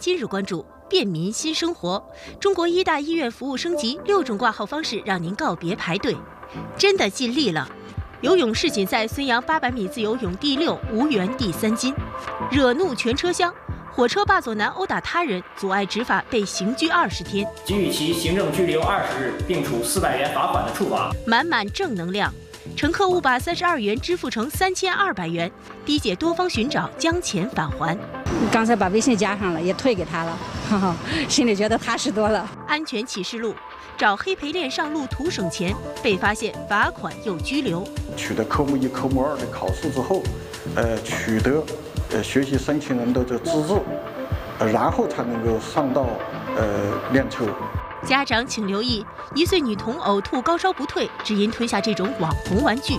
今日关注便民新生活，中国医大医院服务升级，六种挂号方式让您告别排队，真的尽力了。游泳世锦赛，孙杨八百米自由泳第六，无缘第三金，惹怒全车厢。火车霸座男殴打他人，阻碍执法被刑拘二十天，给予其行政拘留二十日，并处四百元罚款的处罚。满满正能量，乘客误把三十二元支付成三千二百元，滴姐多方寻找将钱返还。刚才把微信加上了，也退给他了，哈哈，心里觉得踏实多了。安全启示录，找黑陪练上路图省钱，被发现罚款又拘留。取得科目一、科目二的考试之后，呃，取得呃学习申请人的这资质，然后才能够上到呃练车。家长请留意：一岁女童呕吐高烧不退，只因吞下这种网红玩具。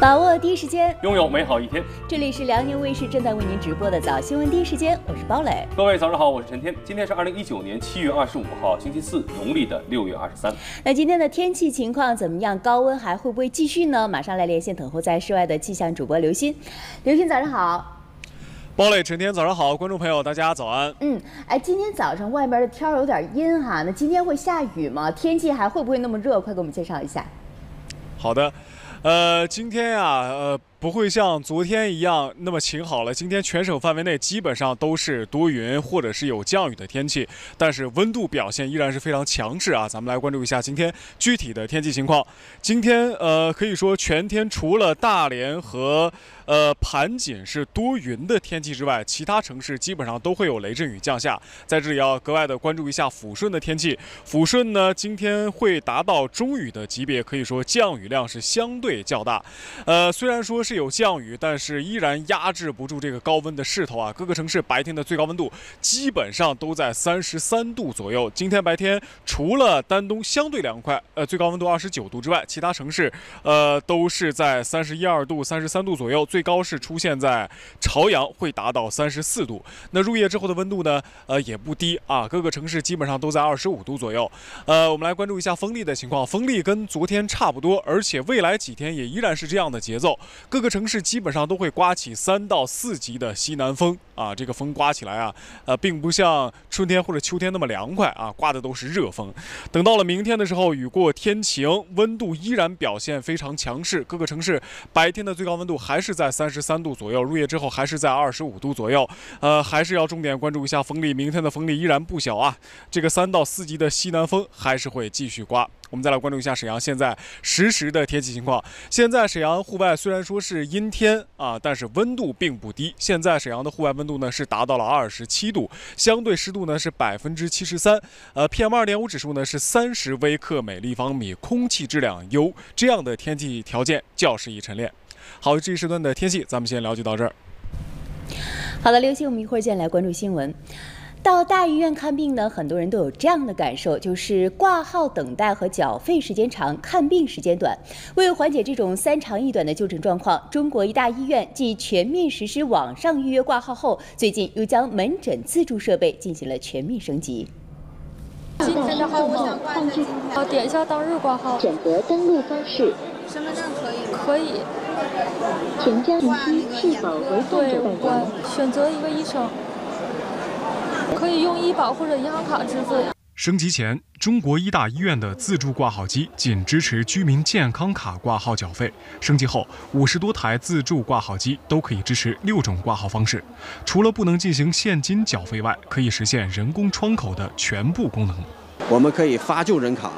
把握第一时间，拥有美好一天。这里是辽宁卫视正在为您直播的早新闻第一时间，我是包磊。各位早上好，我是陈天。今天是二零一九年七月二十五号，星期四，农历的六月二十三。那今天的天气情况怎么样？高温还会不会继续呢？马上来连线等候在室外的气象主播刘鑫。刘鑫，早上好。包磊，陈天，早上好，观众朋友，大家早安。嗯，哎，今天早上外边的天有点阴哈，那今天会下雨吗？天气还会不会那么热？快给我们介绍一下。好的。呃，今天啊，呃，不会像昨天一样那么晴好了。今天全省范围内基本上都是多云或者是有降雨的天气，但是温度表现依然是非常强势啊。咱们来关注一下今天具体的天气情况。今天呃，可以说全天除了大连和。呃，盘锦是多云的天气之外，其他城市基本上都会有雷阵雨降下。在这里要格外的关注一下抚顺的天气。抚顺呢，今天会达到中雨的级别，可以说降雨量是相对较大。呃，虽然说是有降雨，但是依然压制不住这个高温的势头啊。各个城市白天的最高温度基本上都在三十三度左右。今天白天除了丹东相对凉快，呃，最高温度二十九度之外，其他城市呃都是在三十一二度、三十三度左右。最高是出现在朝阳，会达到三十四度。那入夜之后的温度呢？呃，也不低啊，各个城市基本上都在二十五度左右。呃，我们来关注一下风力的情况，风力跟昨天差不多，而且未来几天也依然是这样的节奏。各个城市基本上都会刮起三到四级的西南风啊，这个风刮起来啊，呃，并不像春天或者秋天那么凉快啊，刮的都是热风。等到了明天的时候，雨过天晴，温度依然表现非常强势，各个城市白天的最高温度还是在。在三十三度左右，入夜之后还是在二十五度左右，呃，还是要重点关注一下风力。明天的风力依然不小啊，这个三到四级的西南风还是会继续刮。我们再来关注一下沈阳现在实时的天气情况。现在沈阳户外虽然说是阴天啊，但是温度并不低。现在沈阳的户外温度呢是达到了二十七度，相对湿度呢是百分之七十三，呃，PM 二点五指数呢是三十微克每立方米，空气质量优。这样的天气条件较适宜晨练。好，这一时段的天气咱们先了解到这儿。好的，刘星，我们一会儿见，来关注新闻。到大医院看病呢，很多人都有这样的感受，就是挂号等待和缴费时间长，看病时间短。为缓解这种三长一短的就诊状况，中国医大医院继全面实施网上预约挂号后，最近又将门诊自助设备进行了全面升级。今天的号我想挂一下，好，点一下当日挂号，选择登录方式，身份证可以，可以。请将信息是否为患者有关，选择一个医生，可以用医保或者银行卡支付。升级前，中国医大医院的自助挂号机仅支持居民健康卡挂号缴费。升级后，五十多台自助挂号机都可以支持六种挂号方式，除了不能进行现金缴费外，可以实现人工窗口的全部功能。我们可以发就诊卡。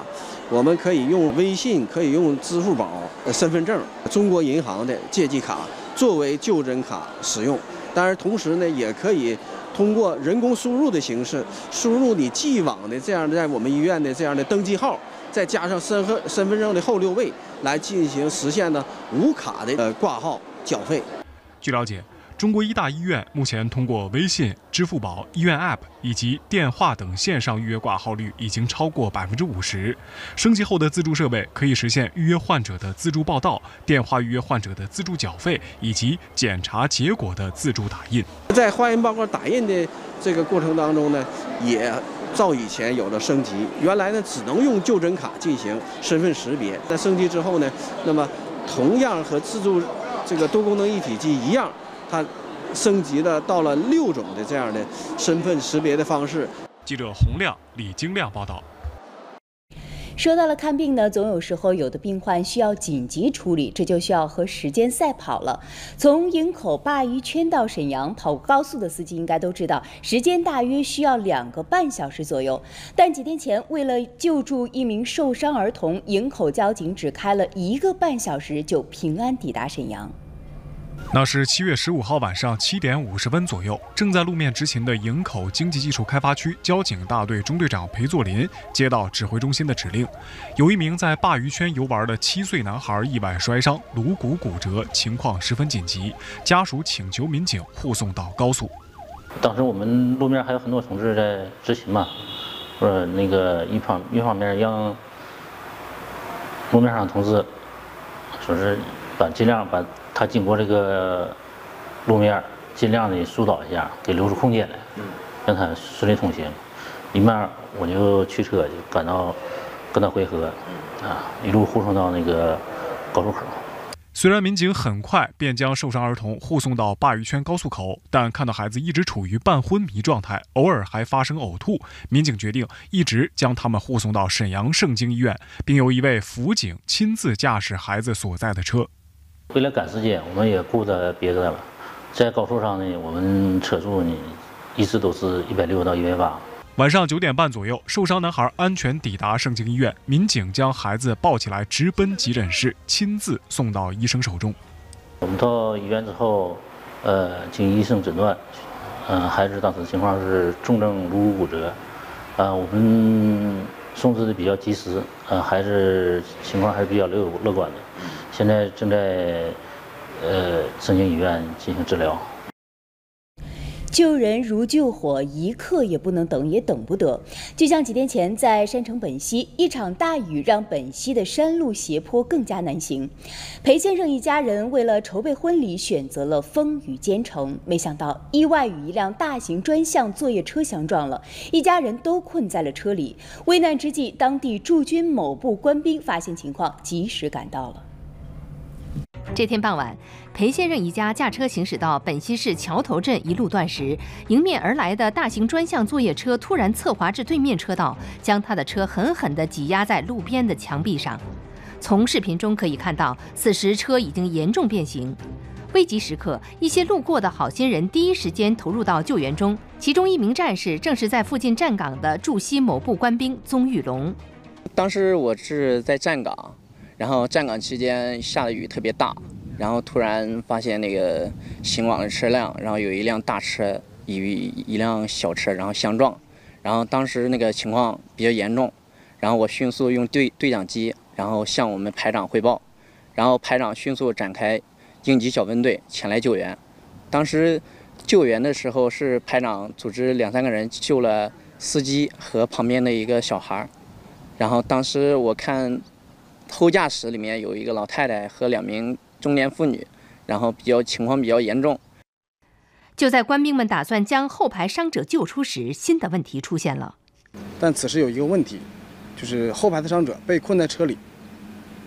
我们可以用微信，可以用支付宝、身份证、中国银行的借记卡作为就诊卡使用。当然，同时呢，也可以通过人工输入的形式，输入你既往的这样的在我们医院的这样的登记号，再加上身份身份证的后六位，来进行实现呢无卡的呃挂号缴费。据了解。中国医大医院目前通过微信、支付宝、医院 App 以及电话等线上预约挂号率已经超过百分之五十。升级后的自助设备可以实现预约患者的自助报到、电话预约患者的自助缴费以及检查结果的自助打印。在化验报告打印的这个过程当中呢，也照以前有了升级。原来呢，只能用就诊卡进行身份识别。在升级之后呢，那么同样和自助这个多功能一体机一样。它升级了到了六种的这样的身份识别的方式。记者洪亮、李金亮报道。说到了看病呢，总有时候有的病患需要紧急处理，这就需要和时间赛跑了。从营口鲅鱼圈到沈阳跑高速的司机应该都知道，时间大约需要两个半小时左右。但几天前，为了救助一名受伤儿童，营口交警只开了一个半小时就平安抵达沈阳。那是七月十五号晚上七点五十分左右，正在路面执勤的营口经济技术开发区交警大队中队长裴作林接到指挥中心的指令，有一名在鲅鱼圈游玩的七岁男孩意外摔伤，颅骨骨折，情况十分紧急，家属请求民警护送到高速。当时我们路面还有很多同志在执勤嘛，呃那个一方一方面让路面上同志说是把尽量把。他经过这个路面，尽量的疏导一下，给留出空间来，让他顺利通行。一面我就驱车就赶到跟他会合，啊，一路护送到那个高速口。虽然民警很快便将受伤儿童护送到鲅鱼圈高速口，但看到孩子一直处于半昏迷状态，偶尔还发生呕吐，民警决定一直将他们护送到沈阳盛京医院，并由一位辅警亲自驾驶孩子所在的车。为了赶时间，我们也顾着别的了。在高速上呢，我们车速呢一直都是一百六到一百八。晚上九点半左右，受伤男孩安全抵达盛京医院，民警将孩子抱起来直奔急诊室，亲自送到医生手中。我们到医院之后，呃，经医生诊断，嗯，孩子当时情况是重症颅骨骨折，啊，我们送治的比较及时，呃，孩子情况还是比较乐乐观的。现在正在呃盛京医院进行治疗。救人如救火，一刻也不能等，也等不得。就像几天前在山城本溪，一场大雨让本溪的山路斜坡更加难行。裴先生一家人为了筹备婚礼，选择了风雨兼程，没想到意外与一辆大型专项作业车相撞了，一家人都困在了车里。危难之际，当地驻军某部官兵发现情况，及时赶到了。这天傍晚，裴先生一家驾车行驶到本溪市桥头镇一路段时，迎面而来的大型专项作业车突然侧滑至对面车道，将他的车狠狠地挤压在路边的墙壁上。从视频中可以看到，此时车已经严重变形。危急时刻，一些路过的好心人第一时间投入到救援中，其中一名战士正是在附近站岗的驻西某部官兵宗玉龙。当时我是在站岗。然后站岗期间下的雨特别大，然后突然发现那个行往的车辆，然后有一辆大车与一辆小车然后相撞，然后当时那个情况比较严重，然后我迅速用对对讲机，然后向我们排长汇报，然后排长迅速展开应急小分队前来救援。当时救援的时候是排长组织两三个人救了司机和旁边的一个小孩儿然后当时我看。后驾驶里面有一个老太太和两名中年妇女，然后比较情况比较严重。就在官兵们打算将后排伤者救出时，新的问题出现了。但此时有一个问题，就是后排的伤者被困在车里，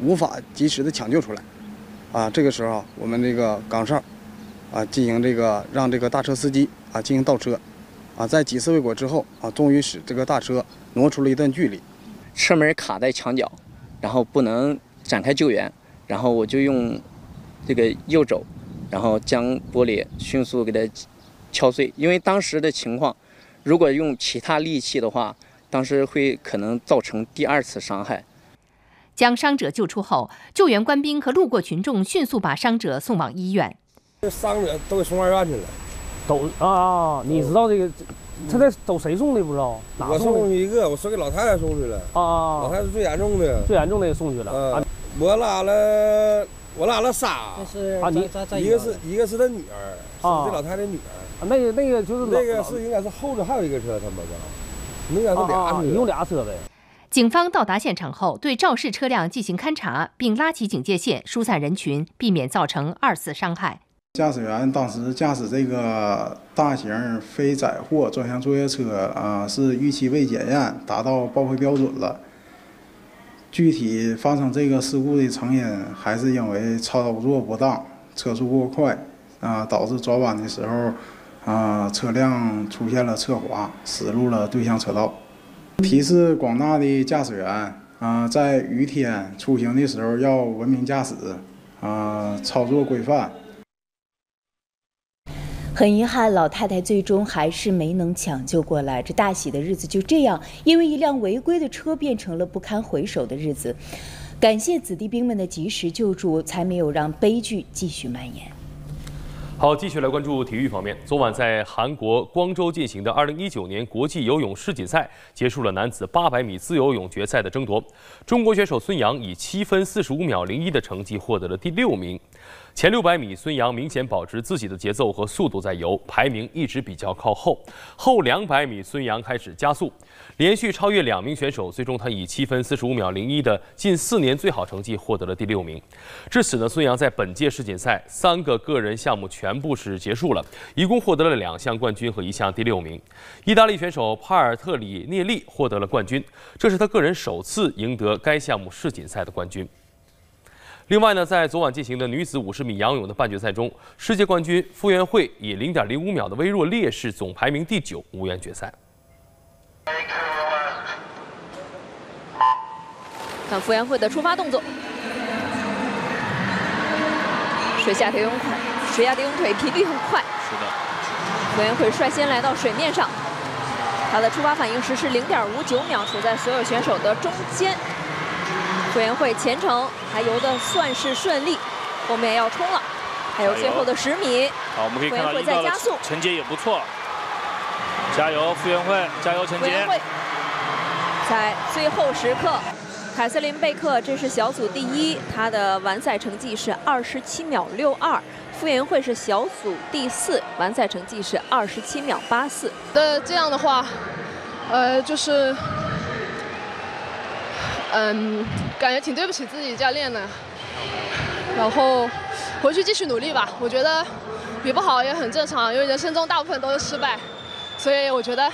无法及时的抢救出来。啊，这个时候我们这个岗哨啊进行这个让这个大车司机啊进行倒车，啊在几次未果之后啊，终于使这个大车挪出了一段距离，车门卡在墙角。然后不能展开救援，然后我就用这个右肘，然后将玻璃迅速给它敲碎。因为当时的情况，如果用其他利器的话，当时会可能造成第二次伤害。将伤者救出后，救援官兵和路过群众迅速把伤者送往医院。这伤者都给送二院去了，都啊，你知道这个？他在都谁送的不知道？我送一个，我送给老太太送去了。啊老太太最严重的，最严重的也送去了。啊，我拉了，我拉了仨。是啊，你一个是一个是他女儿，是这老太太女儿。那个那个就是那个是应该是后头还有一个车，他们吧，应该是俩。你用俩车呗。警方到达现场后，对肇事车辆进行勘查，并拉起警戒线，疏散人群，避免造成二次伤害。驾驶员当时驾驶这个大型非载货专项作业车啊，是逾期未检验，达到报废标准了。具体发生这个事故的成因，还是因为操作不当、车速过快，啊，导致转弯的时候，啊，车辆出现了侧滑，驶入了对向车道。提示广大的驾驶员啊，在雨天出行的时候要文明驾驶，啊，操作规范。很遗憾，老太太最终还是没能抢救过来。这大喜的日子就这样，因为一辆违规的车变成了不堪回首的日子。感谢子弟兵们的及时救助，才没有让悲剧继续蔓延。好，继续来关注体育方面。昨晚在韩国光州进行的2019年国际游泳世锦赛结束了男子800米自由泳决赛的争夺。中国选手孙杨以7分45秒01的成绩获得了第六名。前600米，孙杨明显保持自己的节奏和速度在游，排名一直比较靠后。后200米，孙杨开始加速。连续超越两名选手，最终他以七分四十五秒零一的近四年最好成绩获得了第六名。至此呢，孙杨在本届世锦赛三个个人项目全部是结束了，一共获得了两项冠军和一项第六名。意大利选手帕尔特里涅利获得了冠军，这是他个人首次赢得该项目世锦赛的冠军。另外呢，在昨晚进行的女子五十米仰泳的半决赛中，世界冠军傅园慧以零点零五秒的微弱劣势，总排名第九，无缘决赛。看傅园慧的出发动作，水下蝶泳腿，水下蝶泳腿频率很快。是的，傅园慧率先来到水面上，她的出发反应时是零点五九秒，处在所有选手的中间。傅园慧前程还游的算是顺利，后面要冲了，还有最后的十米。好，我们可以看到在加速，陈杰也不错，加油，傅园慧，加油，陈杰。在最后时刻。凯瑟琳·贝克，这是小组第一，她的完赛成绩是二十七秒六二。傅园慧是小组第四，完赛成绩是二十七秒八四。那这样的话，呃，就是，嗯，感觉挺对不起自己教练的。然后回去继续努力吧。我觉得比不好也很正常，因为人生中大部分都是失败，所以我觉得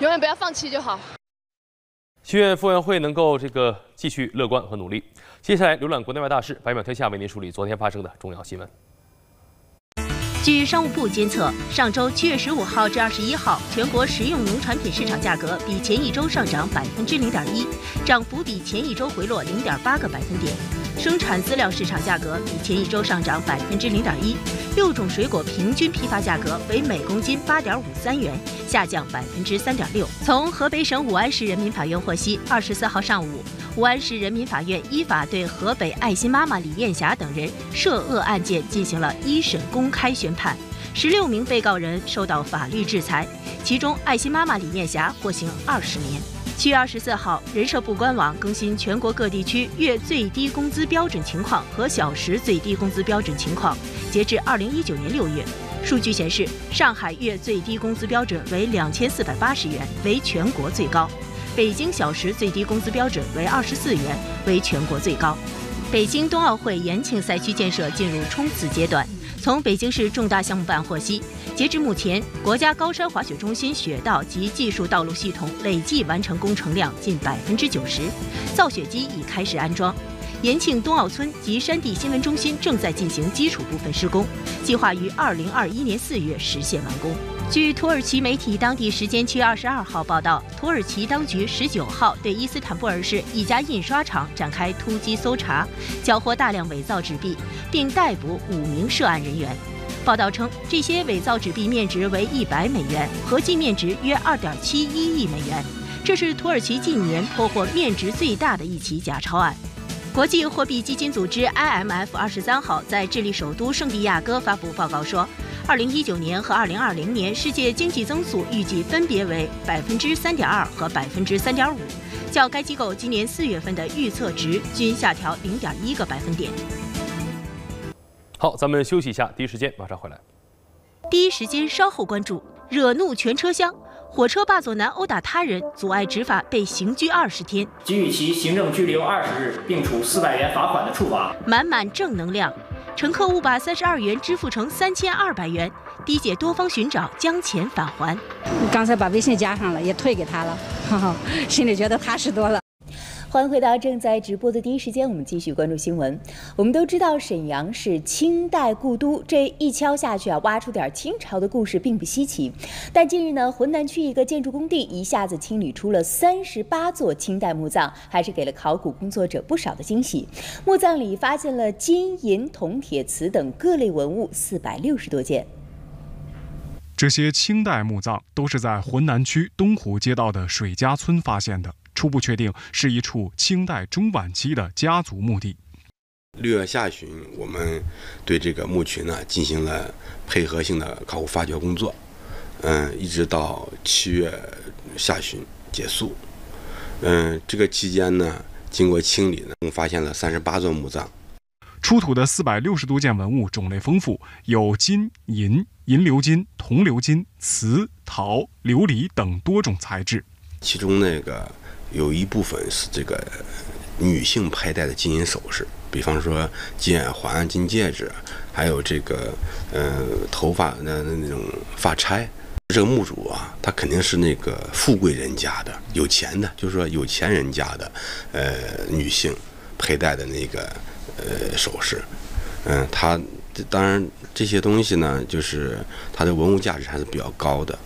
永远不要放弃就好。希愿傅园慧能够这个继续乐观和努力。接下来浏览国内外大事，百秒天下为您梳理昨天发生的重要新闻。据商务部监测，上周七月十五号至二十一号，全国食用农产品市场价格比前一周上涨百分之零点一，涨幅比前一周回落零点八个百分点。生产资料市场价格比前一周上涨百分之零点一，六种水果平均批发价格为每公斤八点五三元，下降百分之三点六。从河北省武安市人民法院获悉，二十四号上午，武安市人民法院依法对河北爱心妈妈李艳霞等人涉恶案件进行了一审公开宣判，十六名被告人受到法律制裁，其中爱心妈妈李艳霞获刑二十年。七月二十四号，人社部官网更新全国各地区月最低工资标准情况和小时最低工资标准情况。截至二零一九年六月，数据显示，上海月最低工资标准为两千四百八十元，为全国最高；北京小时最低工资标准为二十四元，为全国最高。北京冬奥会延庆赛区建设进入冲刺阶段。从北京市重大项目办获悉，截至目前，国家高山滑雪中心雪道及技术道路系统累计完成工程量近百分之九十，造雪机已开始安装。延庆冬奥村及山地新闻中心正在进行基础部分施工，计划于二零二一年四月实现完工。据土耳其媒体当地时间七月二十二号报道，土耳其当局十九号对伊斯坦布尔市一家印刷厂展开突击搜查，缴获大量伪造纸币，并逮捕五名涉案人员。报道称，这些伪造纸币面值为一百美元，合计面值约二点七一亿美元。这是土耳其近年破获面值最大的一起假钞案。国际货币基金组织 IMF 二十三号在智利首都圣地亚哥发布报告说。二零一九年和二零二零年世界经济增速预计分别为百分之三点二和百分之三点五，较该机构今年四月份的预测值均下调零点一个百分点。好，咱们休息一下，第一时间马上回来。第一时间稍后关注，惹怒全车厢，火车霸座男殴打他人，阻碍执法被刑拘二十天，给予其行政拘留二十日，并处四百元罚款的处罚。满满正能量。乘客误把三十二元支付成三千二百元，的姐多方寻找将钱返还。刚才把微信加上了，也退给他了，哈哈心里觉得踏实多了。欢迎回到正在直播的第一时间，我们继续关注新闻。我们都知道沈阳是清代故都，这一敲下去啊，挖出点清朝的故事并不稀奇。但近日呢，浑南区一个建筑工地一下子清理出了三十八座清代墓葬，还是给了考古工作者不少的惊喜。墓葬里发现了金银铜铁瓷等各类文物四百六十多件。这些清代墓葬都是在浑南区东湖街道的水家村发现的。初步确定是一处清代中晚期的家族墓地。六月下旬，我们对这个墓群呢进行了配合性的考古发掘工作，嗯，一直到七月下旬结束。嗯，这个期间呢，经过清理呢，共发现了三十八座墓葬。出土的四百六十多件文物种类丰富，有金银、银鎏金、铜鎏金、瓷、陶、琉璃等多种材质。其中那个。有一部分是这个女性佩戴的金银首饰，比方说金耳环、金戒指，还有这个呃头发的那种发钗。这个墓主啊，她肯定是那个富贵人家的、有钱的，就是说有钱人家的呃女性佩戴的那个呃首饰。嗯，他当然这些东西呢，就是它的文物价值还是比较高的。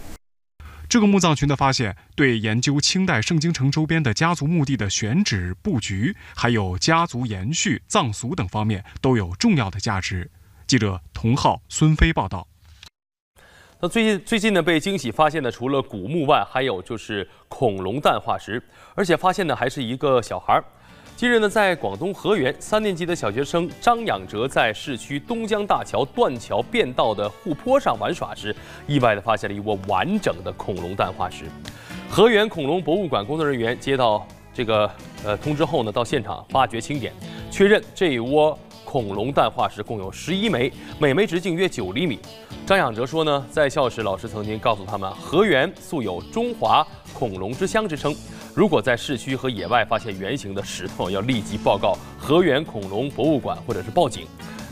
这个墓葬群的发现，对研究清代盛京城周边的家族墓地的选址布局，还有家族延续、葬俗等方面都有重要的价值。记者童浩、孙飞报道。那最近最近呢，被惊喜发现的除了古墓外，还有就是恐龙蛋化石，而且发现的还是一个小孩儿。近日呢，在广东河源，三年级的小学生张养哲在市区东江大桥断桥变道的护坡上玩耍时，意外地发现了一窝完整的恐龙蛋化石。河源恐龙博物馆工作人员接到这个呃通知后呢，到现场发掘清点，确认这一窝恐龙蛋化石共有十一枚，每枚直径约九厘米。张养哲说呢，在校时老师曾经告诉他们，河源素有“中华恐龙之乡”之称。如果在市区和野外发现圆形的石头，要立即报告河源恐龙博物馆或者是报警。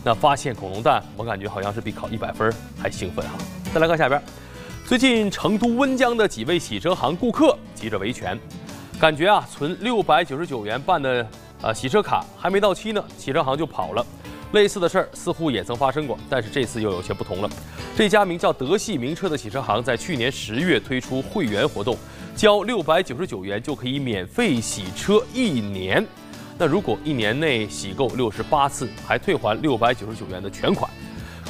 那发现恐龙蛋，我感觉好像是比考一百分还兴奋哈。再来看下边，最近成都温江的几位洗车行顾客急着维权，感觉啊存六百九十九元办的呃洗车卡还没到期呢，洗车行就跑了。类似的事儿似乎也曾发生过，但是这次又有些不同了。这家名叫德系名车的洗车行在去年十月推出会员活动。交六百九十九元就可以免费洗车一年，那如果一年内洗够六十八次，还退还六百九十九元的全款。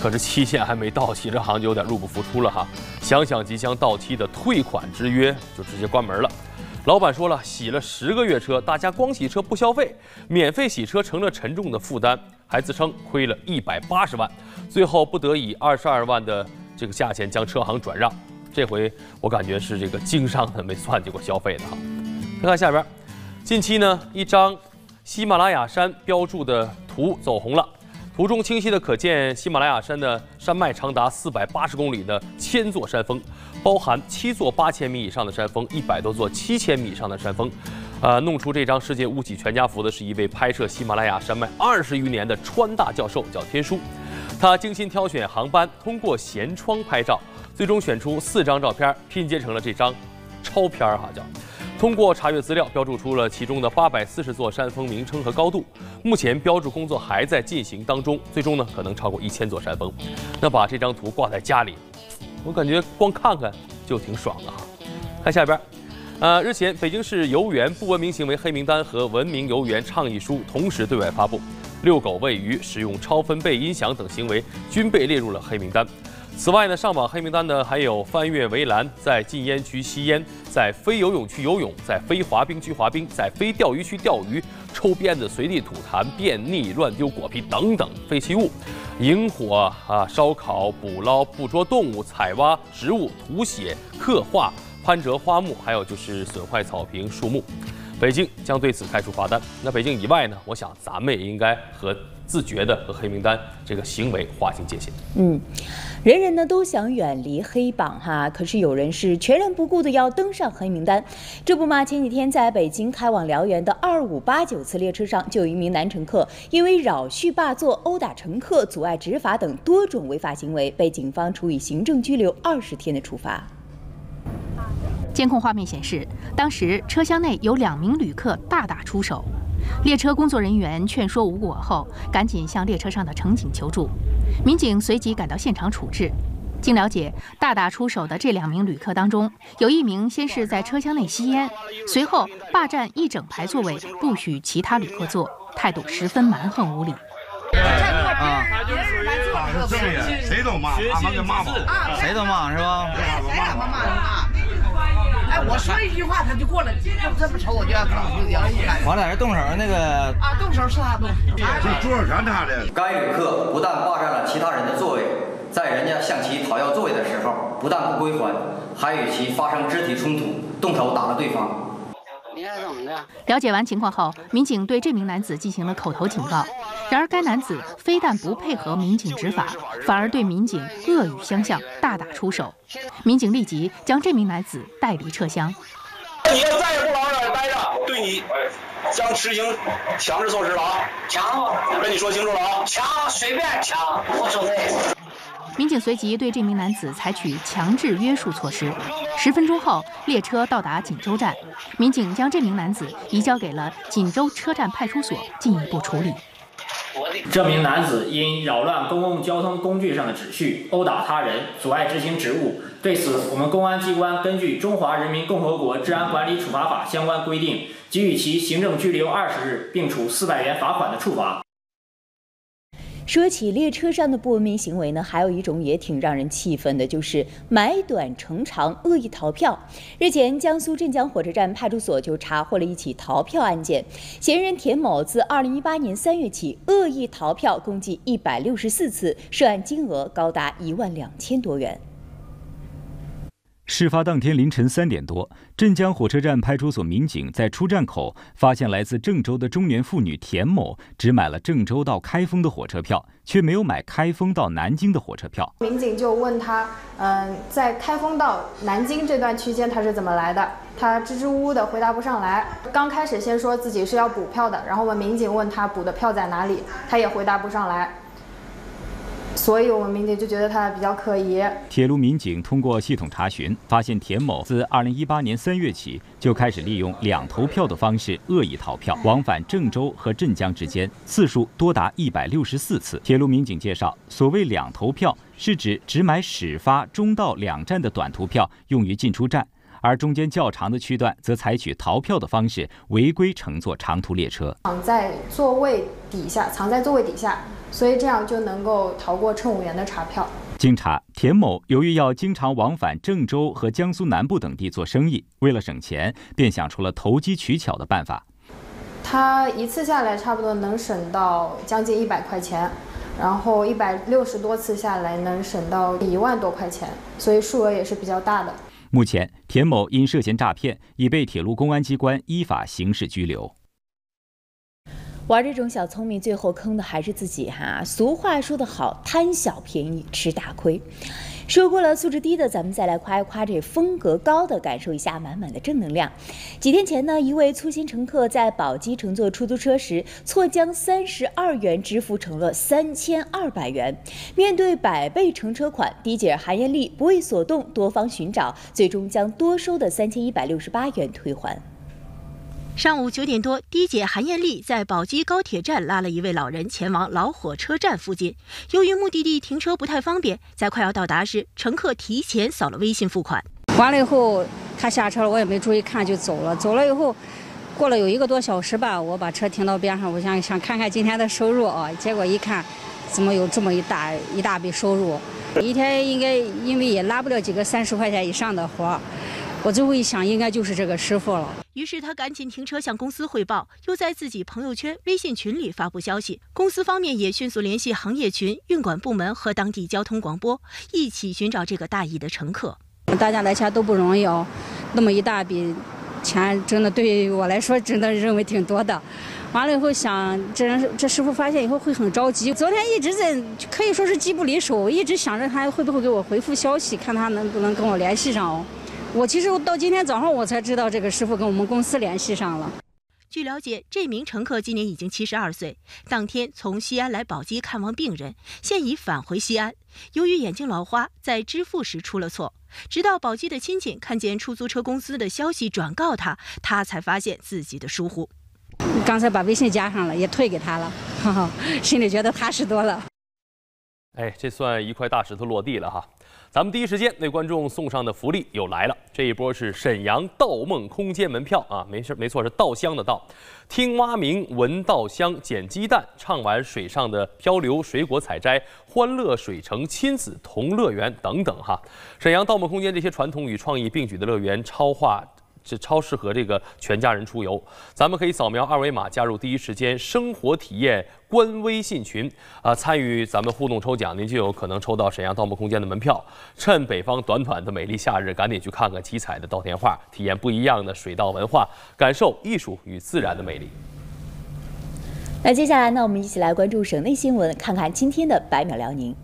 可是期限还没到，洗车行就有点入不敷出了哈。想想即将到期的退款之约，就直接关门了。老板说了，洗了十个月车，大家光洗车不消费，免费洗车成了沉重的负担，还自称亏了一百八十万，最后不得已二十二万的这个价钱将车行转让。这回我感觉是这个经商的没算计过消费的哈。再看下边，近期呢，一张喜马拉雅山标注的图走红了，图中清晰的可见喜马拉雅山的山脉长达四百八十公里的千座山峰，包含七座八千米以上的山峰，一百多座七千米以上的山峰。呃，弄出这张世界屋脊全家福的是一位拍摄喜马拉雅山脉二十余年的川大教授，叫天书。他精心挑选航班，通过舷窗拍照。最终选出四张照片，拼接成了这张超片儿哈，叫通过查阅资料标注出了其中的八百四十座山峰名称和高度。目前标注工作还在进行当中，最终呢可能超过一千座山峰。那把这张图挂在家里，我感觉光看看就挺爽的哈。看下边，呃，日前北京市游园不文明行为黑名单和文明游园倡议书同时对外发布，遛狗喂鱼、使用超分贝音响等行为均被列入了黑名单。此外呢，上榜黑名单呢还有翻越围栏、在禁烟区吸烟、在非游泳区游泳、在非滑冰区滑冰、在非钓鱼区钓鱼、抽鞭子、随地吐痰、便溺、乱丢果皮等等废弃物、引火啊、烧烤、捕捞、捕捉动物、采挖植物、涂写、刻画、攀折花木，还有就是损坏草坪、树木。北京将对此开出罚单。那北京以外呢？我想咱们也应该和。自觉的和黑名单这个行为划清界限。嗯，人人呢都想远离黑榜哈，可是有人是全然不顾的要登上黑名单。这不嘛，前几天在北京开往辽源的二五八九次列车上，就有一名男乘客因为扰序霸座、殴打乘客、阻碍执法等多种违法行为，被警方处以行政拘留二十天的处罚。监控画面显示，当时车厢内有两名旅客大打出手。列车工作人员劝说无果后，赶紧向列车上的乘警求助。民警随即赶到现场处置。经了解，大打出手的这两名旅客当中，有一名先是在车厢内吸烟，随后霸占一整排座位，不许其他旅客坐，态度十分蛮横无理。啊，谁都骂，他们就骂吧，谁都骂是吧？哎，我说一句话，他就过来，要这么瞅我就要搞丢掉。完了，动手那个啊，动手是他动，这桌上全他的。该旅客不但霸占了其他人的座位，在人家向其讨要座位的时候，不但不归还，还与其发生肢体冲突，动手打了对方。了解完情况后，民警对这名男子进行了口头警告。然而，该男子非但不配合民警执法，反而对民警恶语相向，大打出手。民警立即将这名男子带离车厢。你要再也不往这儿待着，对你将实行强制措施了啊！强，跟你说清楚了啊！强，随便强，无所谓。民警随即对这名男子采取强制约束措施。十分钟后，列车到达锦州站，民警将这名男子移交给了锦州车站派出所进一步处理。这名男子因扰乱公共交通工具上的秩序、殴打他人、阻碍执行职务，对此，我们公安机关根据《中华人民共和国治安管理处罚法》相关规定，给予其行政拘留二十日，并处四百元罚款的处罚。说起列车上的不文明行为呢，还有一种也挺让人气愤的，就是买短乘长、恶意逃票。日前，江苏镇江火车站派出所就查获了一起逃票案件，嫌疑人田某自2018年3月起恶意逃票共计164次，涉案金额高达一万两千多元。事发当天凌晨三点多，镇江火车站派出所民警在出站口发现来自郑州的中年妇女田某只买了郑州到开封的火车票，却没有买开封到南京的火车票。民警就问他，嗯，在开封到南京这段区间他是怎么来的？他支支吾吾的回答不上来。刚开始先说自己是要补票的，然后我们民警问他补的票在哪里，他也回答不上来。所以，我们民警就觉得他比较可疑。铁路民警通过系统查询，发现田某自2018年3月起就开始利用两头票的方式恶意逃票，往返郑州和镇江之间次数多达164次。铁路民警介绍，所谓两头票是指只买始发、中到两站的短途票用于进出站，而中间较长的区段则采取逃票的方式违规乘坐长途列车。藏在座位底下，藏在座位底下。所以这样就能够逃过乘务员的查票。经查，田某由于要经常往返郑州和江苏南部等地做生意，为了省钱，便想出了投机取巧的办法。他一次下来差不多能省到将近一百块钱，然后一百六十多次下来能省到一万多块钱，所以数额也是比较大的。目前，田某因涉嫌诈骗，已被铁路公安机关依法刑事拘留。玩这种小聪明，最后坑的还是自己哈。俗话说得好，贪小便宜吃大亏。说过了素质低的，咱们再来夸一夸这风格高的，感受一下满满的正能量。几天前呢，一位粗心乘客在宝鸡乘坐出租车时，错将三十二元支付成了三千二百元。面对百倍乘车款，的姐韩艳丽不为所动，多方寻找，最终将多收的三千一百六十八元退还。上午九点多，的姐韩艳丽在宝鸡高铁站拉了一位老人前往老火车站附近。由于目的地停车不太方便，在快要到达时，乘客提前扫了微信付款。完了以后，他下车了，我也没注意看就走了。走了以后，过了有一个多小时吧，我把车停到边上，我想想看看今天的收入啊。结果一看，怎么有这么一大一大笔收入？一天应该因为也拉不了几个三十块钱以上的活。我最后一想，应该就是这个师傅了。于是他赶紧停车向公司汇报，又在自己朋友圈、微信群里发布消息。公司方面也迅速联系行业群、运管部门和当地交通广播，一起寻找这个大意的乘客。大家来钱都不容易哦，那么一大笔钱，真的对于我来说，真的认为挺多的。完了以后想，这人这师傅发现以后会很着急。昨天一直在，可以说是机不离手，一直想着他会不会给我回复消息，看他能不能跟我联系上哦。我其实到今天早上我才知道这个师傅跟我们公司联系上了。据了解，这名乘客今年已经七十二岁，当天从西安来宝鸡看望病人，现已返回西安。由于眼睛老花，在支付时出了错，直到宝鸡的亲戚看见出租车公司的消息转告他，他才发现自己的疏忽。刚才把微信加上了，也退给他了，哈哈，心里觉得踏实多了。哎，这算一块大石头落地了哈。咱们第一时间为观众送上的福利又来了，这一波是沈阳盗梦空间门票啊，没事没错是稻香的稻，听蛙鸣闻稻香捡鸡蛋，唱完水上的漂流水果采摘，欢乐水城亲子同乐园等等哈。沈阳盗梦空间这些传统与创意并举的乐园，超话。是超适合这个全家人出游，咱们可以扫描二维码加入第一时间生活体验官微信群啊，参与咱们互动抽奖，您就有可能抽到沈阳盗墓空间的门票。趁北方短短的美丽夏日，赶紧去看看七彩的稻田画，体验不一样的水稻文化，感受艺术与自然的魅力。那接下来呢，我们一起来关注省内新闻，看看今天的百秒辽宁。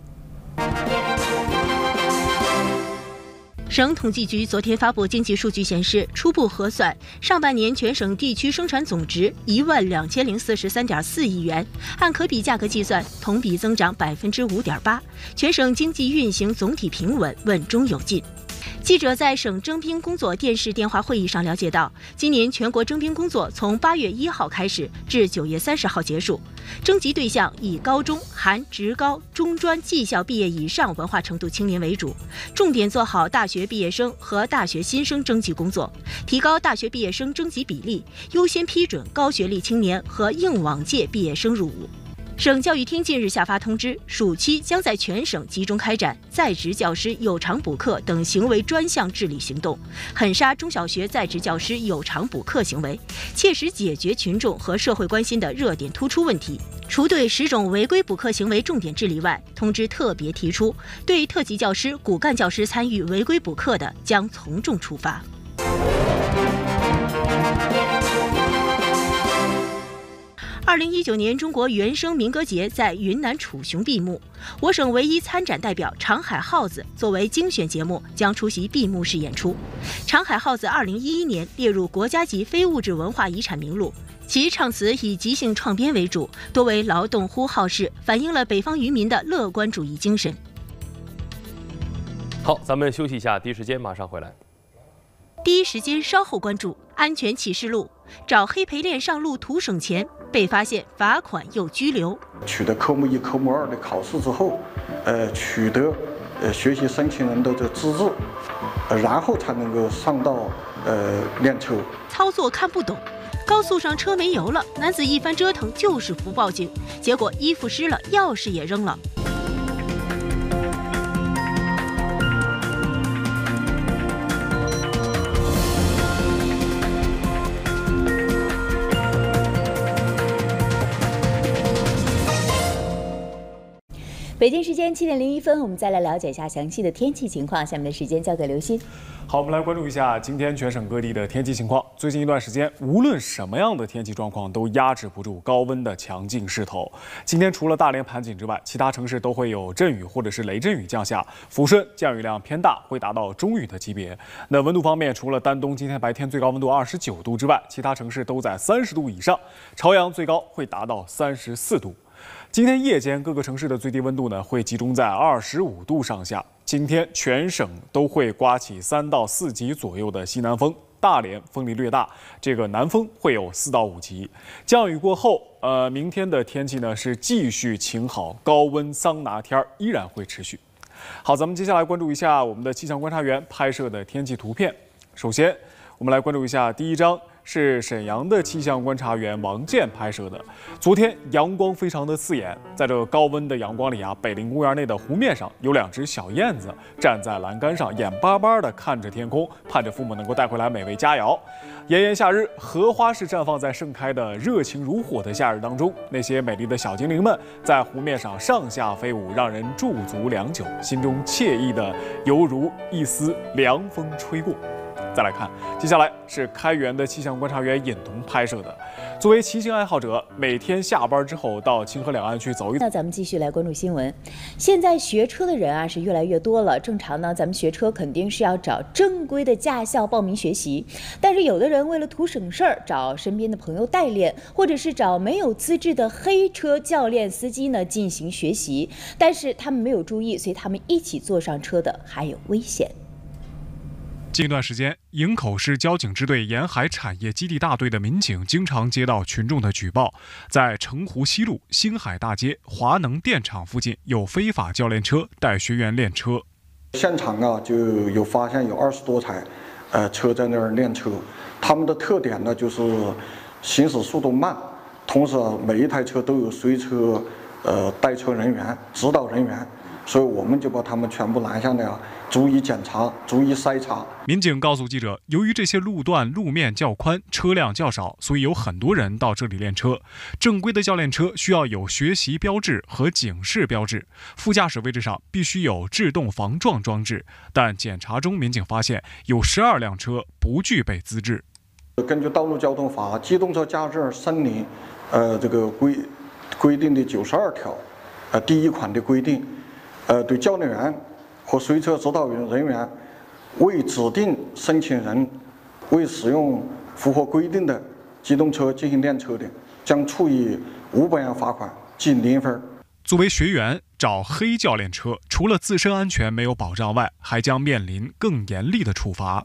省统计局昨天发布经济数据显示，初步核算，上半年全省地区生产总值一万两千零四十三点四亿元，按可比价格计算，同比增长百分之五点八，全省经济运行总体平稳，稳中有进。记者在省征兵工作电视电话会议上了解到，今年全国征兵工作从八月一号开始，至九月三十号结束。征集对象以高中含职高、中专、技校毕业以上文化程度青年为主，重点做好大学毕业生和大学新生征集工作，提高大学毕业生征集比例，优先批准高学历青年和应往届毕业生入伍。省教育厅近日下发通知，暑期将在全省集中开展在职教师有偿补课等行为专项治理行动，狠杀中小学在职教师有偿补课行为，切实解决群众和社会关心的热点突出问题。除对十种违规补课行为重点治理外，通知特别提出，对特级教师、骨干教师参与违规补课的，将从重处罚。二零一九年中国原生民歌节在云南楚雄闭幕，我省唯一参展代表长海耗子作为精选节目将出席闭幕式演出。长海耗子二零一一年列入国家级非物质文化遗产名录，其唱词以即兴创编为主，多为劳动呼号式，反映了北方渔民的乐观主义精神。好，咱们休息一下，第一时间马上回来。第一时间稍后关注安全启示录，找黑陪练上路图省钱。被发现罚款又拘留。取得科目一、科目二的考试之后，呃，取得呃学习申请人的这资质，呃，然后才能够上到呃练车。操作看不懂，高速上车没油了，男子一番折腾就是不报警，结果衣服湿了，钥匙也扔了。北京时间七点零一分，我们再来了解一下详细的天气情况。下面的时间交给刘鑫。好，我们来关注一下今天全省各地的天气情况。最近一段时间，无论什么样的天气状况，都压制不住高温的强劲势头。今天除了大连盘锦之外，其他城市都会有阵雨或者是雷阵雨降下。抚顺降雨量偏大，会达到中雨的级别。那温度方面，除了丹东今天白天最高温度二十九度之外，其他城市都在三十度以上。朝阳最高会达到三十四度。今天夜间各个城市的最低温度呢，会集中在二十五度上下。今天全省都会刮起三到四级左右的西南风，大连风力略大，这个南风会有四到五级。降雨过后，呃，明天的天气呢是继续晴好，高温桑拿天儿依然会持续。好，咱们接下来关注一下我们的气象观察员拍摄的天气图片。首先，我们来关注一下第一张。是沈阳的气象观察员王健拍摄的。昨天阳光非常的刺眼，在这高温的阳光里啊，北陵公园内的湖面上有两只小燕子站在栏杆上，眼巴巴地看着天空，盼着父母能够带回来美味佳肴。炎炎夏日，荷花是绽放在盛开的热情如火的夏日当中，那些美丽的小精灵们在湖面上上下飞舞，让人驻足良久，心中惬意的犹如一丝凉风吹过。再来看，接下来是开源的气象观察员尹彤拍摄的。作为骑行爱好者，每天下班之后到清河两岸去走一走。那咱们继续来关注新闻。现在学车的人啊是越来越多了。正常呢，咱们学车肯定是要找正规的驾校报名学习。但是有的人为了图省事儿，找身边的朋友代练，或者是找没有资质的黑车教练、司机呢进行学习。但是他们没有注意，随他们一起坐上车的还有危险。近一段时间，营口市交警支队沿海产业基地大队的民警经常接到群众的举报，在城湖西路星海大街华能电厂附近有非法教练车带学员练车。现场啊，就有发现有二十多台，呃，车在那儿练车。他们的特点呢，就是行驶速度慢，同时每一台车都有随车呃带车人员、指导人员，所以我们就把他们全部拦下来了。逐一检查，逐一筛查。民警告诉记者，由于这些路段路面较宽，车辆较少，所以有很多人到这里练车。正规的教练车需要有学习标志和警示标志，副驾驶位置上必须有制动防撞装置。但检查中，民警发现有十二辆车不具备资质。根据《道路交通法》机动车驾驶申领，呃，这个规规定的九十二条，呃，第一款的规定，呃，对教练员。和随车指导员人员为指定申请人未使用符合规定的机动车进行练车的，将处以五百元罚款，记零分。作为学员找黑教练车，除了自身安全没有保障外，还将面临更严厉的处罚。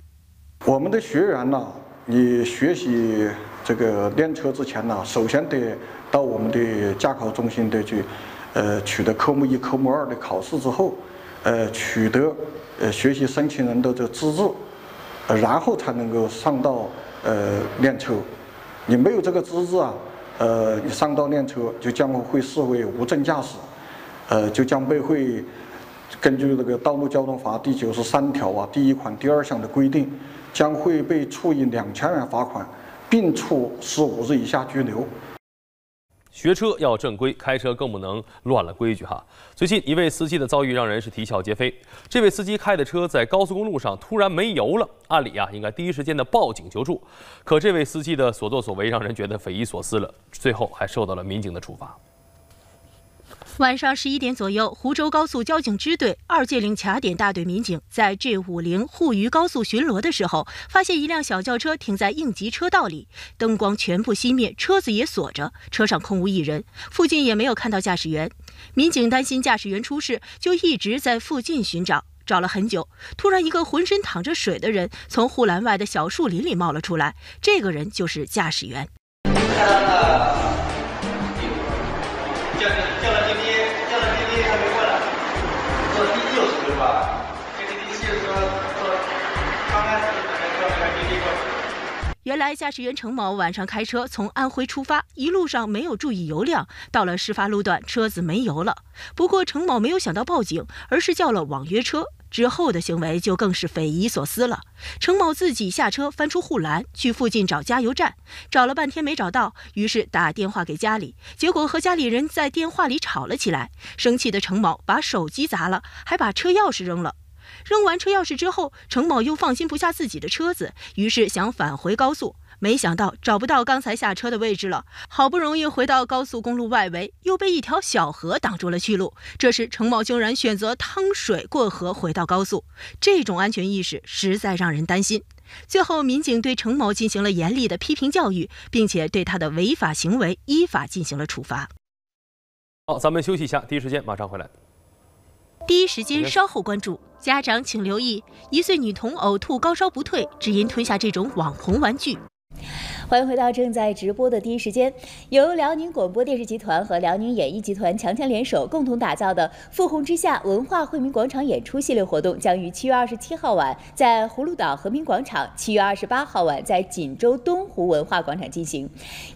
我们的学员呢，你学习这个练车之前呢，首先得到我们的驾考中心得去，呃，取得科目一、科目二的考试之后。呃，取得呃学习申请人的这资质，呃，然后才能够上道呃练车。你没有这个资质啊，呃，你上道练车就将会视为无证驾驶，呃，就将被会根据这个《道路交通法》第九十三条啊第一款第二项的规定，将会被处以两千元罚款，并处十五日以下拘留。学车要正规，开车更不能乱了规矩哈。最近一位司机的遭遇让人是啼笑皆非。这位司机开的车在高速公路上突然没油了，按理啊应该第一时间的报警求助，可这位司机的所作所为让人觉得匪夷所思了，最后还受到了民警的处罚。晚上十一点左右，湖州高速交警支队二界岭卡点大队民警在 G 五零沪渝高速巡逻的时候，发现一辆小轿车停在应急车道里，灯光全部熄灭，车子也锁着，车上空无一人，附近也没有看到驾驶员。民警担心驾驶员出事，就一直在附近寻找，找了很久。突然，一个浑身淌着水的人从护栏外的小树林里冒了出来，这个人就是驾驶员。原来驾驶员程某晚上开车从安徽出发，一路上没有注意油量，到了事发路段车子没油了。不过程某没有想到报警，而是叫了网约车。之后的行为就更是匪夷所思了。程某自己下车翻出护栏，去附近找加油站，找了半天没找到，于是打电话给家里，结果和家里人在电话里吵了起来。生气的程某把手机砸了，还把车钥匙扔了。扔完车钥匙之后，程某又放心不下自己的车子，于是想返回高速，没想到找不到刚才下车的位置了。好不容易回到高速公路外围，又被一条小河挡住了去路。这时，程某竟然选择趟水过河回到高速，这种安全意识实在让人担心。最后，民警对程某进行了严厉的批评教育，并且对他的违法行为依法进行了处罚。好，咱们休息一下，第一时间马上回来。第一时间稍后关注，家长请留意：一岁女童呕吐高烧不退，只因吞下这种网红玩具。欢迎回到正在直播的第一时间。由辽宁广播电视集团和辽宁演艺集团强强联手，共同打造的“富红之夏”文化惠民广场演出系列活动，将于七月二十七号晚在葫芦岛和平广场，七月二十八号晚在锦州东湖文化广场进行。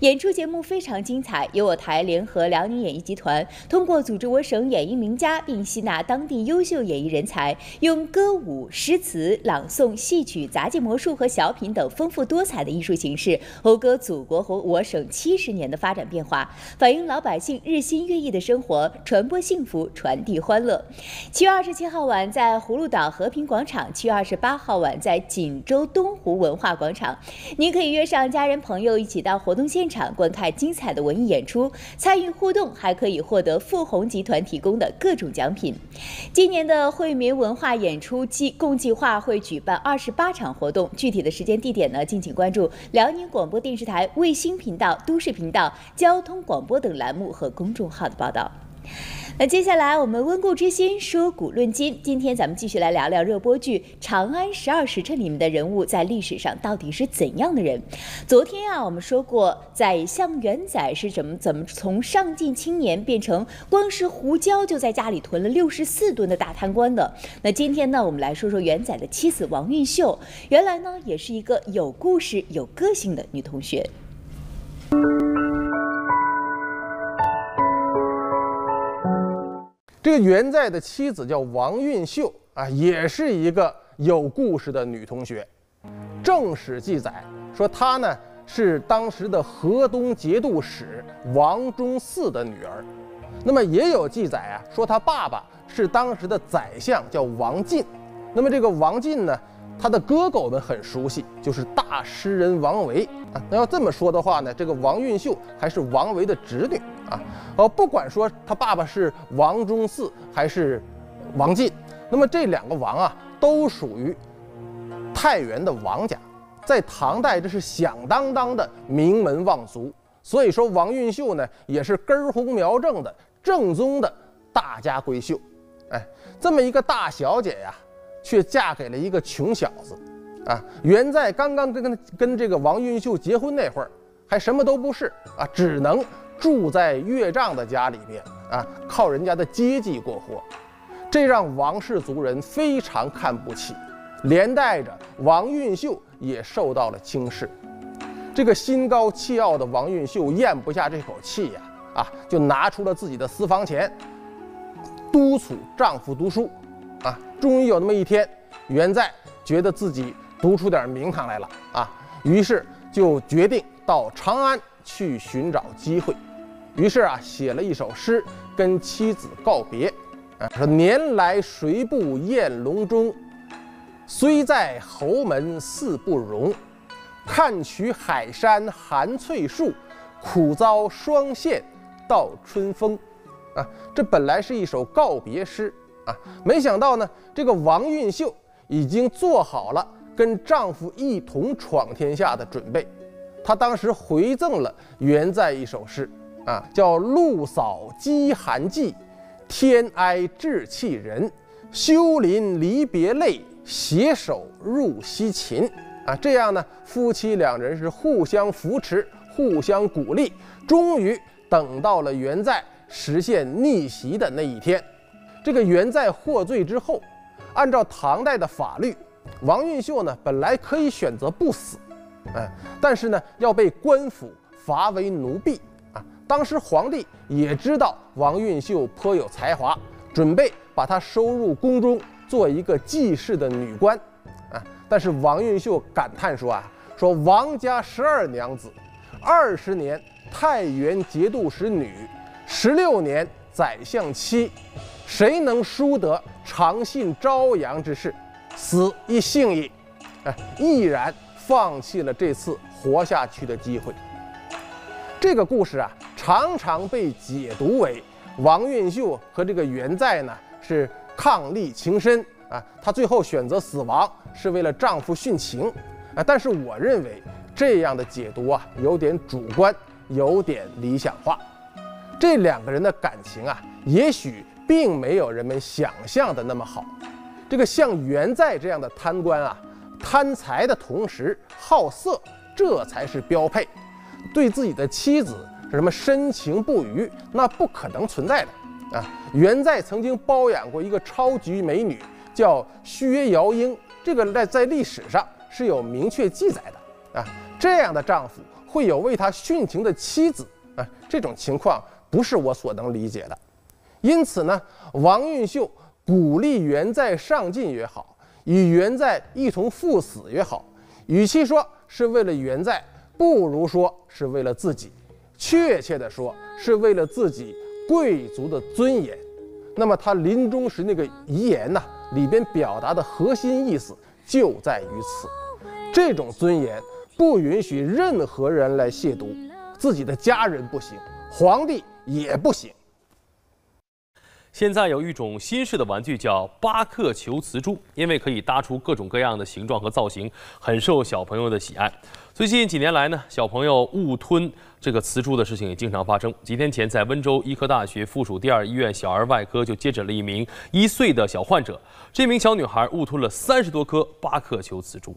演出节目非常精彩，由我台联合辽宁演艺集团，通过组织我省演艺名家，并吸纳当地优秀演艺人才，用歌舞、诗词、朗诵、戏曲、杂技、魔术和小品等丰富多彩的艺术形是。讴歌祖国和我省七十年的发展变化，反映老百姓日新月异的生活，传播幸福，传递欢乐。七月二十七号晚在葫芦岛和平广场，七月二十八号晚在锦州东湖文化广场，您可以约上家人朋友一起到活动现场观看精彩的文艺演出，参与互动，还可以获得富宏集团提供的各种奖品。今年的惠民文化演出计共计划会举办二十八场活动，具体的时间地点呢，敬请关注辽宁广播电视台卫星频道、都市频道、交通广播等栏目和公众号的报道。那接下来我们温故知新，说古论今。今天咱们继续来聊聊热播剧《长安十二时辰》里面的人物在历史上到底是怎样的人。昨天啊，我们说过，宰相元载是怎么怎么从上进青年变成光是胡椒就在家里囤了六十四吨的大贪官的。那今天呢，我们来说说元载的妻子王蕴秀，原来呢也是一个有故事、有个性的女同学。这个元载的妻子叫王蕴秀啊，也是一个有故事的女同学。正史记载说她呢是当时的河东节度使王忠嗣的女儿。那么也有记载啊，说她爸爸是当时的宰相，叫王进。那么这个王进呢，他的哥哥我们很熟悉，就是大诗人王维啊。那要这么说的话呢，这个王蕴秀还是王维的侄女。啊，哦，不管说他爸爸是王忠嗣还是王进，那么这两个王啊，都属于太原的王家，在唐代这是响当当的名门望族。所以说王蕴秀呢，也是根红苗正的正宗的大家闺秀。哎，这么一个大小姐呀，却嫁给了一个穷小子。啊，元在刚刚跟跟跟这个王蕴秀结婚那会儿，还什么都不是啊，只能。住在岳丈的家里边啊，靠人家的接济过活，这让王氏族人非常看不起，连带着王蕴秀也受到了轻视。这个心高气傲的王蕴秀咽不下这口气呀，啊，就拿出了自己的私房钱，督促丈夫读书。终于有那么一天，元在觉得自己读出点名堂来了啊，于是就决定到长安去寻找机会。于是啊，写了一首诗跟妻子告别，啊，说年来谁不厌隆中，虽在侯门似不容。看取海山含翠树，苦遭霜霰到春风。啊，这本来是一首告别诗啊，没想到呢，这个王蕴秀已经做好了跟丈夫一同闯天下的准备。她当时回赠了元在一首诗。啊，叫露扫饥寒季，天哀志气人。休临离别泪，携手入西秦。啊，这样呢，夫妻两人是互相扶持，互相鼓励，终于等到了元在实现逆袭的那一天。这个元在获罪之后，按照唐代的法律，王蕴秀呢本来可以选择不死，哎，但是呢要被官府罚为奴婢啊。当时皇帝也知道王蕴秀颇有才华，准备把她收入宫中做一个继室的女官，啊！但是王蕴秀感叹说啊，说王家十二娘子，二十年太原节度使女，十六年宰相妻，谁能输得长信朝阳之事？死亦幸矣！哎，毅然放弃了这次活下去的机会。这个故事啊。常常被解读为王蕴秀和这个元在呢是伉俪情深啊，她最后选择死亡是为了丈夫殉情啊。但是我认为这样的解读啊有点主观，有点理想化。这两个人的感情啊，也许并没有人们想象的那么好。这个像元在这样的贪官啊，贪财的同时好色，这才是标配。对自己的妻子是。什么深情不渝，那不可能存在的啊！元在曾经包养过一个超级美女，叫薛瑶英，这个在在历史上是有明确记载的啊。这样的丈夫会有为他殉情的妻子啊，这种情况不是我所能理解的。因此呢，王蕴秀鼓励元在上进也好，与元在一同赴死也好，与其说是为了元在不如说是为了自己，确切的说是为了自己贵族的尊严。那么他临终时那个遗言呐，里边表达的核心意思就在于此。这种尊严不允许任何人来亵渎，自己的家人不行，皇帝也不行。现在有一种新式的玩具叫巴克球磁珠，因为可以搭出各种各样的形状和造型，很受小朋友的喜爱。最近几年来呢，小朋友误吞这个磁珠的事情也经常发生。几天前，在温州医科大学附属第二医院小儿外科就接诊了一名一岁的小患者，这名小女孩误吞了三十多颗巴克球磁珠。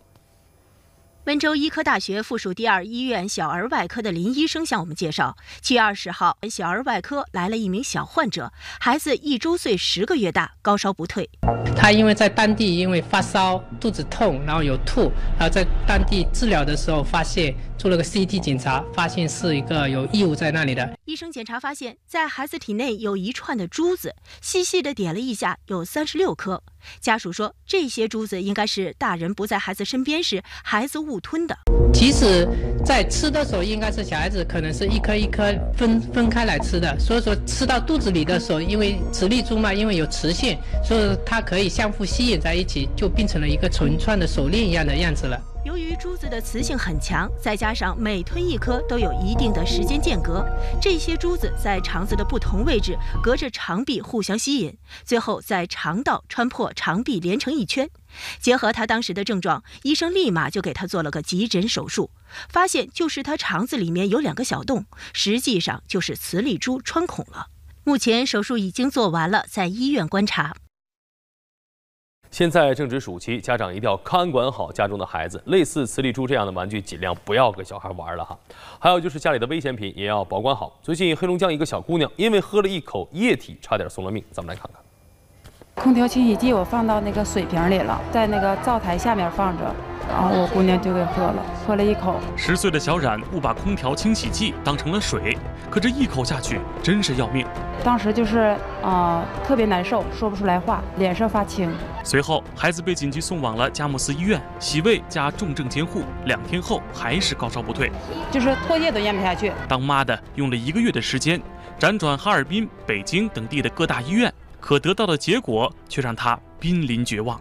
温州医科大学附属第二医院小儿外科的林医生向我们介绍，七月二十号，小儿外科来了一名小患者，孩子一周岁十个月大，高烧不退。他因为在当地因为发烧、肚子痛，然后有吐，然后在当地治疗的时候发现。做了个 CT 检查，发现是一个有异物在那里的。医生检查发现，在孩子体内有一串的珠子，细细的点了一下，有三十六颗。家属说，这些珠子应该是大人不在孩子身边时，孩子误吞的。其实，在吃的时候，应该是小孩子可能是一颗一颗分分开来吃的。所以说，吃到肚子里的时候，因为磁力珠嘛，因为有磁性，所以它可以相互吸引在一起，就变成了一个成串的手链一样的样子了。由于珠子的磁性很强，再加上每吞一颗都有一定的时间间隔，这些珠子在肠子的不同位置，隔着肠壁互相吸引，最后在肠道穿破肠壁连成一圈。结合他当时的症状，医生立马就给他做了个急诊手术，发现就是他肠子里面有两个小洞，实际上就是磁力珠穿孔了。目前手术已经做完了，在医院观察。现在正值暑期，家长一定要看管好家中的孩子。类似磁力珠这样的玩具，尽量不要给小孩玩了哈。还有就是家里的危险品也要保管好。最近黑龙江一个小姑娘因为喝了一口液体，差点送了命。咱们来看看。空调清洗剂我放到那个水瓶里了，在那个灶台下面放着。然后我姑娘就给喝了，喝了一口。十岁的小冉误把空调清洗剂当成了水，可这一口下去真是要命。当时就是啊，特别难受，说不出来话，脸色发青。随后，孩子被紧急送往了佳木斯医院，洗胃加重症监护。两天后还是高烧不退，就是唾液都咽不下去。当妈的用了一个月的时间，辗转哈尔滨、北京等地的各大医院，可得到的结果却让他濒临绝望。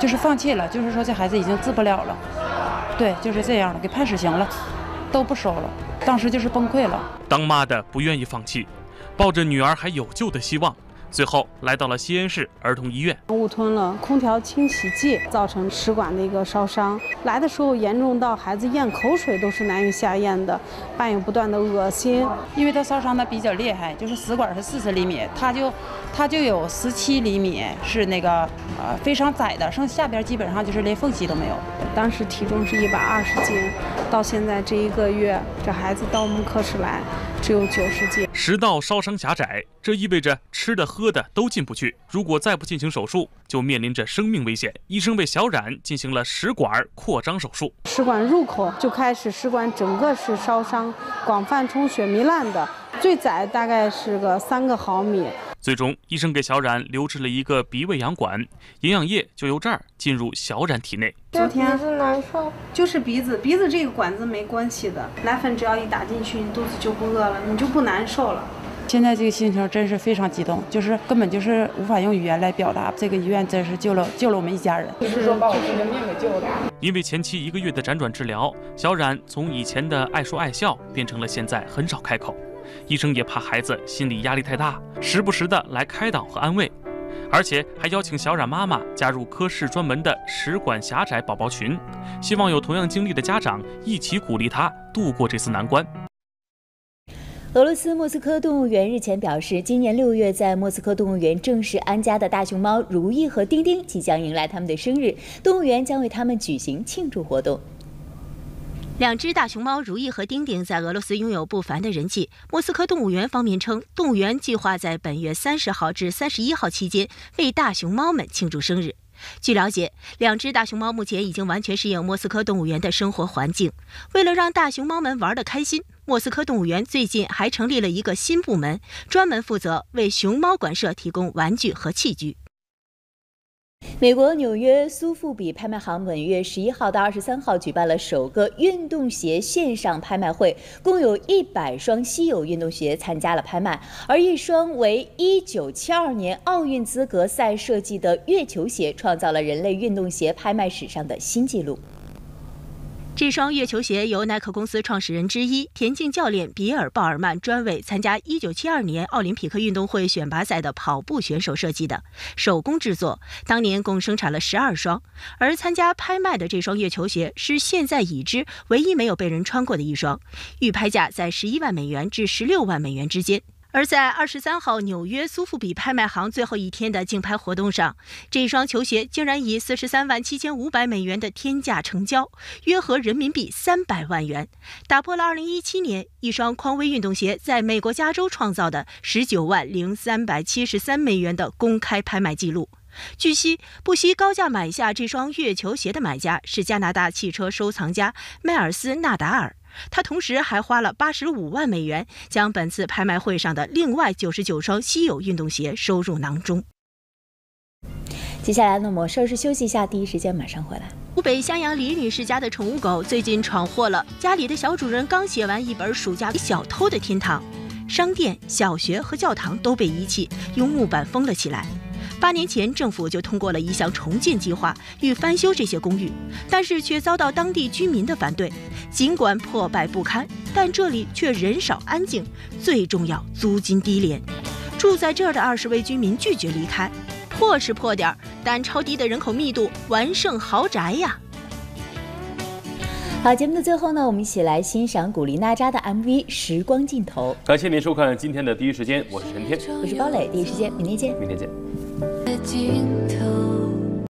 就是放弃了，就是说这孩子已经治不了了，对，就是这样了，给判死刑了，都不收了。当时就是崩溃了。当妈的不愿意放弃，抱着女儿还有救的希望。最后来到了西安市儿童医院，误吞了空调清洗剂，造成食管的一个烧伤。来的时候严重到孩子咽口水都是难以下咽的，伴有不断的恶心。因为他烧伤的比较厉害，就是食管是四十厘米，他就他就有十七厘米是那个呃非常窄的，剩下边基本上就是连缝隙都没有。当时体重是一百二十斤，到现在这一个月，这孩子到我们科室来。只有九十斤，食道烧伤狭窄，这意味着吃的喝的都进不去。如果再不进行手术，就面临着生命危险。医生为小冉进行了食管扩张手术，食管入口就开始食管整个是烧伤，广泛充血糜烂的，最窄大概是个三个毫米。最终，医生给小冉留置了一个鼻胃养管，营养液就由这儿进入小冉体内。昨天鼻子难受，就是鼻子，鼻子这个管子没关系的，奶粉只要一打进去，你肚子就不饿了，你就不难受了。现在这个心情真是非常激动，就是根本就是无法用语言来表达。这个医院真是救了救了我们一家人，就是说把我们的命给救了。因为前期一个月的辗转治疗，小冉从以前的爱说爱笑变成了现在很少开口。医生也怕孩子心理压力太大，时不时的来开导和安慰，而且还邀请小冉妈妈加入科室专门的食管狭窄宝宝群，希望有同样经历的家长一起鼓励他度过这次难关。俄罗斯莫斯科动物园日前表示，今年六月在莫斯科动物园正式安家的大熊猫如意和丁丁即将迎来他们的生日，动物园将为他们举行庆祝活动。两只大熊猫如意和丁丁在俄罗斯拥有不凡的人气。莫斯科动物园方面称，动物园计划在本月三十号至三十一号期间为大熊猫们庆祝生日。据了解，两只大熊猫目前已经完全适应莫斯科动物园的生活环境。为了让大熊猫们玩得开心，莫斯科动物园最近还成立了一个新部门，专门负责为熊猫馆舍提供玩具和器具。美国纽约苏富比拍卖行本月十一号到二十三号举办了首个运动鞋线上拍卖会，共有一百双稀有运动鞋参加了拍卖，而一双为一九七二年奥运资格赛设计的月球鞋，创造了人类运动鞋拍卖史上的新纪录。这双月球鞋由耐克公司创始人之一、田径教练比尔·鲍尔曼专为参加1972年奥林匹克运动会选拔赛的跑步选手设计的，手工制作。当年共生产了12双，而参加拍卖的这双月球鞋是现在已知唯一没有被人穿过的一双，预拍价在11万美元至16万美元之间。而在二十三号纽约苏富比拍卖行最后一天的竞拍活动上，这一双球鞋竟然以四十三万七千五百美元的天价成交，约合人民币三百万元，打破了二零一七年一双匡威运动鞋在美国加州创造的十九万零三百七十三美元的公开拍卖记录。据悉，不惜高价买下这双月球鞋的买家是加拿大汽车收藏家迈尔斯·纳达尔。他同时还花了八十五万美元，将本次拍卖会上的另外九十九双稀有运动鞋收入囊中。接下来呢，我们稍事休息一下，第一时间马上回来。湖北襄阳李女士家的宠物狗最近闯祸了，家里的小主人刚写完一本暑假小偷的天堂，商店、小学和教堂都被遗弃，用木板封了起来。八年前，政府就通过了一项重建计划，欲翻修这些公寓，但是却遭到当地居民的反对。尽管破败不堪，但这里却人少安静，最重要，租金低廉。住在这儿的二十位居民拒绝离开。破是破点儿，但超低的人口密度，完胜豪宅呀！好，节目的最后呢，我们一起来欣赏古力娜扎的 MV《时光尽头》。感谢您收看今天的第一时间，我是陈天，我是包磊，第一时间，明天见，明天见。尽头。